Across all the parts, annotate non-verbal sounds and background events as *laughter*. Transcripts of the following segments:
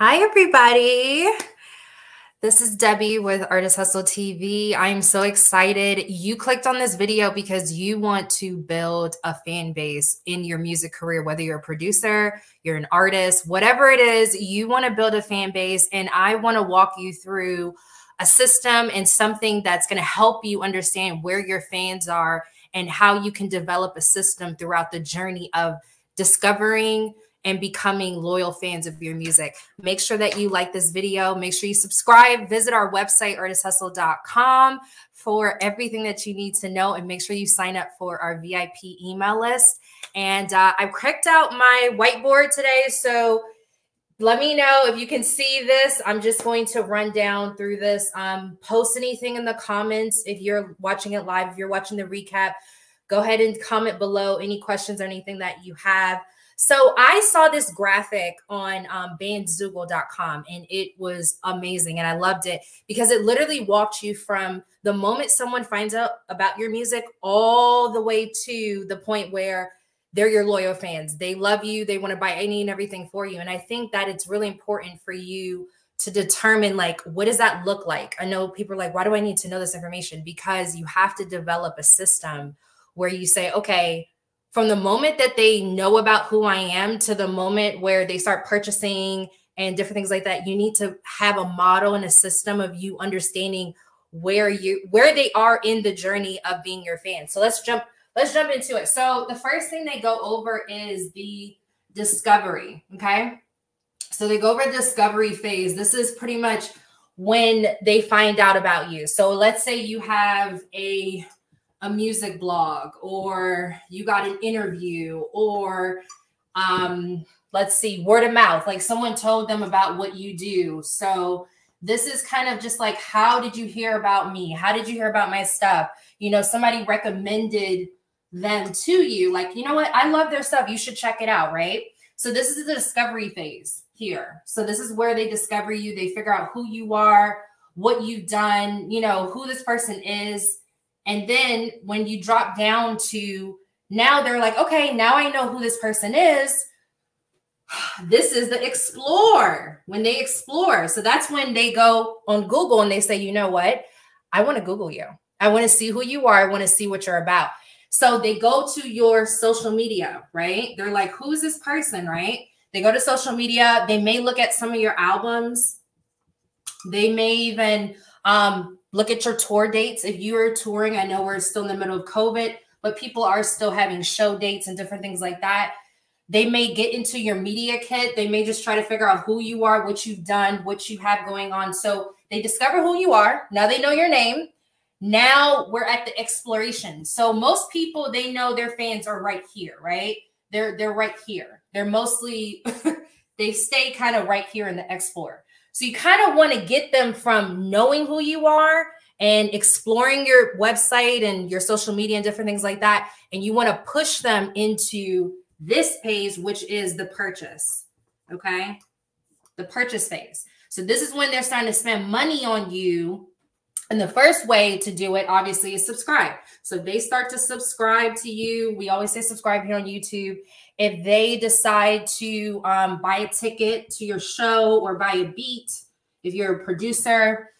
Hi, everybody. This is Debbie with Artist Hustle TV. I'm so excited. You clicked on this video because you want to build a fan base in your music career, whether you're a producer, you're an artist, whatever it is, you want to build a fan base. And I want to walk you through a system and something that's going to help you understand where your fans are and how you can develop a system throughout the journey of discovering and becoming loyal fans of your music. Make sure that you like this video. Make sure you subscribe. Visit our website, artisthustle.com, for everything that you need to know. And make sure you sign up for our VIP email list. And uh, I cracked out my whiteboard today. So let me know if you can see this. I'm just going to run down through this. Um, post anything in the comments if you're watching it live, if you're watching the recap. Go ahead and comment below any questions or anything that you have. So I saw this graphic on um, bandzoogle.com and it was amazing. And I loved it because it literally walked you from the moment someone finds out about your music all the way to the point where they're your loyal fans. They love you. They want to buy any and everything for you. And I think that it's really important for you to determine like what does that look like i know people are like why do i need to know this information because you have to develop a system where you say okay from the moment that they know about who I am to the moment where they start purchasing and different things like that, you need to have a model and a system of you understanding where you where they are in the journey of being your fan. So let's jump let's jump into it. So the first thing they go over is the discovery, okay? So they go over the discovery phase. This is pretty much when they find out about you. So let's say you have a a music blog or you got an interview or um, let's see, word of mouth, like someone told them about what you do. So this is kind of just like, how did you hear about me? How did you hear about my stuff? You know, somebody recommended them to you, like, you know what? I love their stuff. You should check it out, right? So this is the discovery phase here. So this is where they discover you. They figure out who you are, what you've done, you know, who this person is and then when you drop down to now they're like, okay, now I know who this person is. *sighs* This is the explore when they explore. So that's when they go on Google and they say, you know what? I want to Google you. I want to see who you are. I want to see what you're about. So they go to your social media, right? They're like, who's this person, right? They go to social media. They may look at some of your albums. They may even um, Look at your tour dates. If you are touring, I know we're still in the middle of COVID, but people are still having show dates and different things like that. They may get into your media kit. They may just try to figure out who you are, what you've done, what you have going on. So they discover who you are. Now they know your name. Now we're at the exploration. So most people they know their fans are right here, right? They're they're right here. They're mostly *laughs* they stay kind of right here in the explore. So you kind of want to get them from knowing who you are and exploring your website and your social media and different things like that. And you want to push them into this phase, which is the purchase. Okay. The purchase phase. So this is when they're starting to spend money on you. And the first way to do it, obviously, is subscribe. So they start to subscribe to you. We always say subscribe here on YouTube if they decide to um, buy a ticket to your show or buy a beat, if you're a producer,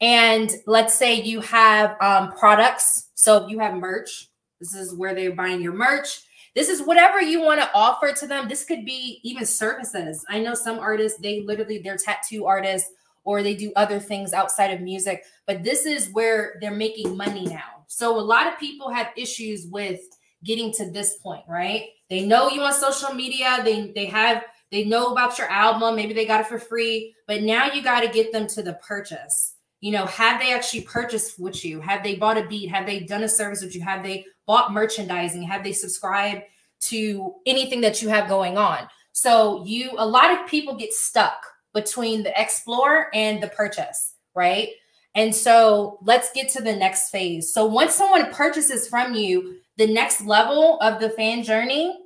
and let's say you have um, products. So if you have merch, this is where they're buying your merch. This is whatever you want to offer to them. This could be even services. I know some artists, they literally, they're tattoo artists or they do other things outside of music, but this is where they're making money now. So a lot of people have issues with getting to this point, right? They know you on social media. They they have they know about your album. Maybe they got it for free, but now you got to get them to the purchase. You know, have they actually purchased with you? Have they bought a beat? Have they done a service with you? Have they bought merchandising? Have they subscribed to anything that you have going on? So you a lot of people get stuck between the explore and the purchase, right? And so let's get to the next phase. So once someone purchases from you, the next level of the fan journey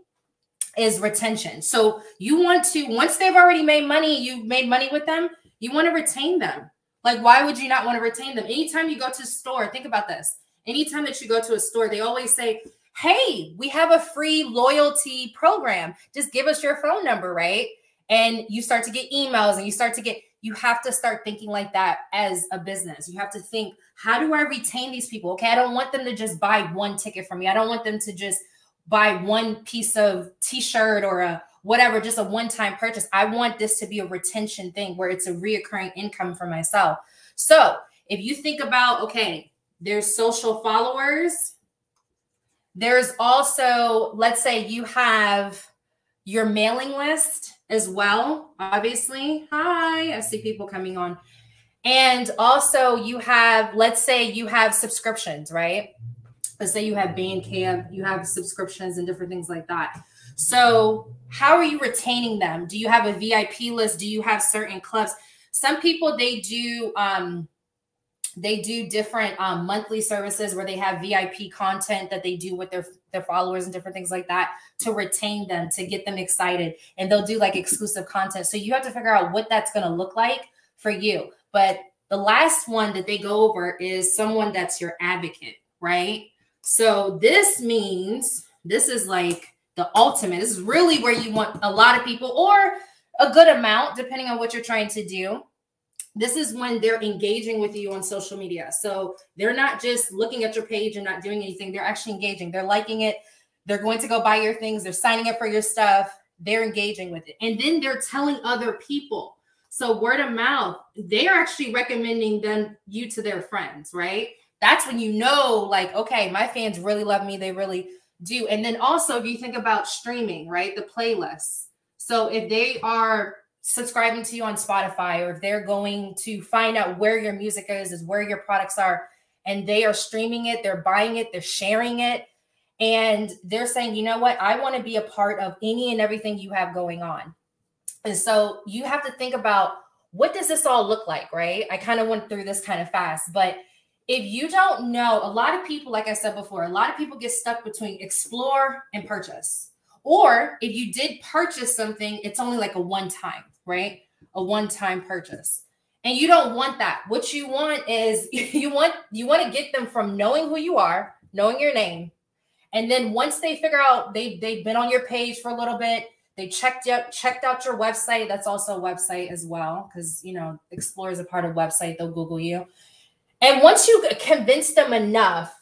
is retention. So you want to, once they've already made money, you've made money with them, you want to retain them. Like, why would you not want to retain them? Anytime you go to a store, think about this. Anytime that you go to a store, they always say, Hey, we have a free loyalty program. Just give us your phone number, right? And you start to get emails and you start to get you have to start thinking like that as a business. You have to think, how do I retain these people? Okay, I don't want them to just buy one ticket from me. I don't want them to just buy one piece of t-shirt or a whatever, just a one-time purchase. I want this to be a retention thing where it's a reoccurring income for myself. So if you think about, okay, there's social followers, there's also, let's say you have your mailing list as well, obviously. Hi, I see people coming on. And also you have, let's say you have subscriptions, right? Let's say you have Bandcamp, you have subscriptions and different things like that. So how are you retaining them? Do you have a VIP list? Do you have certain clubs? Some people, they do, um, they do different um, monthly services where they have VIP content that they do with their their followers and different things like that to retain them to get them excited. And they'll do like exclusive content. So you have to figure out what that's going to look like for you. But the last one that they go over is someone that's your advocate right? So this means this is like the ultimate. This is really where you want a lot of people or a good amount depending on what you're trying to do this is when they're engaging with you on social media. So they're not just looking at your page and not doing anything. They're actually engaging. They're liking it. They're going to go buy your things. They're signing up for your stuff. They're engaging with it. And then they're telling other people. So word of mouth, they are actually recommending them you to their friends, right? That's when you know, like, okay, my fans really love me. They really do. And then also, if you think about streaming, right? The playlists. So if they are subscribing to you on Spotify or if they're going to find out where your music is, is where your products are, and they are streaming it, they're buying it, they're sharing it, and they're saying, you know what, I want to be a part of any and everything you have going on. And so you have to think about what does this all look like, right? I kind of went through this kind of fast, but if you don't know, a lot of people, like I said before, a lot of people get stuck between explore and purchase. Or if you did purchase something, it's only like a one time right? A one-time purchase. And you don't want that. What you want is *laughs* you want you want to get them from knowing who you are, knowing your name. And then once they figure out they they've been on your page for a little bit, they checked out checked out your website. That's also a website as well because you know Explore is a part of website. They'll Google you. And once you convince them enough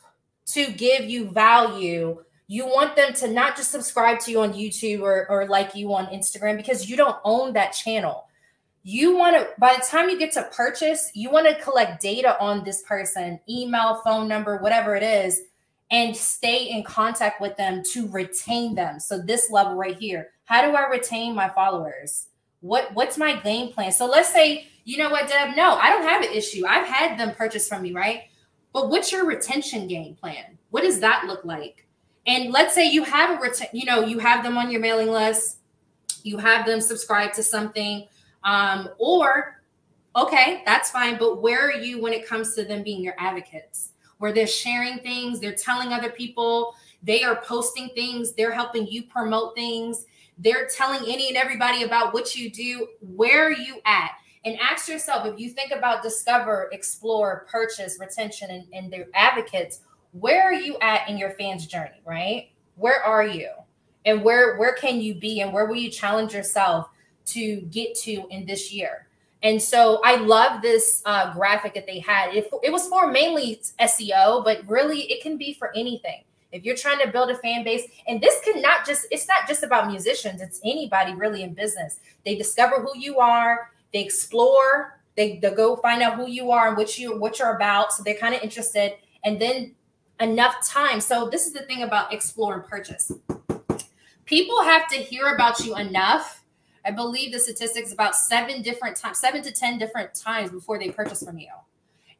to give you value, you want them to not just subscribe to you on YouTube or, or like you on Instagram because you don't own that channel. You want to, by the time you get to purchase, you want to collect data on this person, email, phone number, whatever it is, and stay in contact with them to retain them. So this level right here, how do I retain my followers? What what's my game plan? So let's say, you know what, Deb? No, I don't have an issue. I've had them purchase from me, right? But what's your retention game plan? What does that look like? And let's say you have a return, you know, you have them on your mailing list, you have them subscribe to something, um, or okay, that's fine. But where are you when it comes to them being your advocates? Where they're sharing things, they're telling other people, they are posting things, they're helping you promote things, they're telling any and everybody about what you do. Where are you at? And ask yourself if you think about discover, explore, purchase, retention, and, and their advocates, where are you at in your fans journey right? Where are you? And where where can you be and where will you challenge yourself to get to in this year? And so i love this uh, graphic that they had. It, it was for mainly seo but really it can be for anything. If you're trying to build a fan base and this can not just it's not just about musicians it's anybody really in business. They discover who you are they explore they, they go find out who you are and what you what you're about so they're kind of interested and then enough time. So this is the thing about explore and purchase. People have to hear about you enough. I believe the statistics about seven different times, seven to 10 different times before they purchase from you.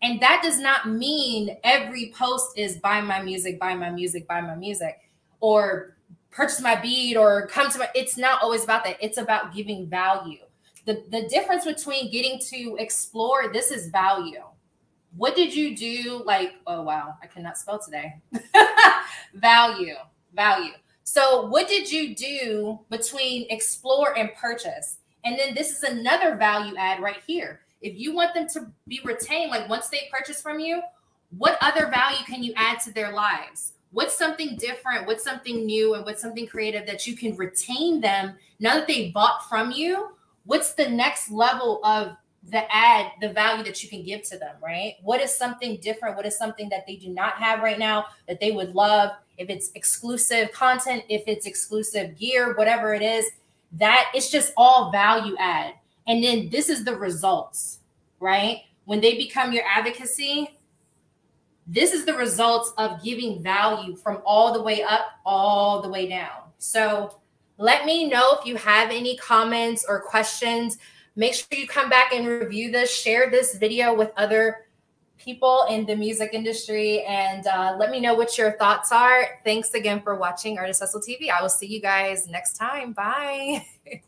And that does not mean every post is buy my music, buy my music, buy my music, or purchase my bead or come to my, it's not always about that. It's about giving value. The, the difference between getting to explore, this is value what did you do? Like, oh wow, I cannot spell today. *laughs* value, value. So, what did you do between explore and purchase? And then this is another value add right here. If you want them to be retained, like once they purchase from you, what other value can you add to their lives? What's something different? What's something new? And what's something creative that you can retain them now that they bought from you? what's the next level of the ad, the value that you can give to them, right? What is something different? What is something that they do not have right now that they would love? If it's exclusive content, if it's exclusive gear, whatever it is, that it's just all value add. And then this is the results, right? When they become your advocacy, this is the results of giving value from all the way up, all the way down. So let me know if you have any comments or questions. Make sure you come back and review this, share this video with other people in the music industry, and uh, let me know what your thoughts are. Thanks again for watching Artist Hustle TV. I will see you guys next time. Bye. *laughs*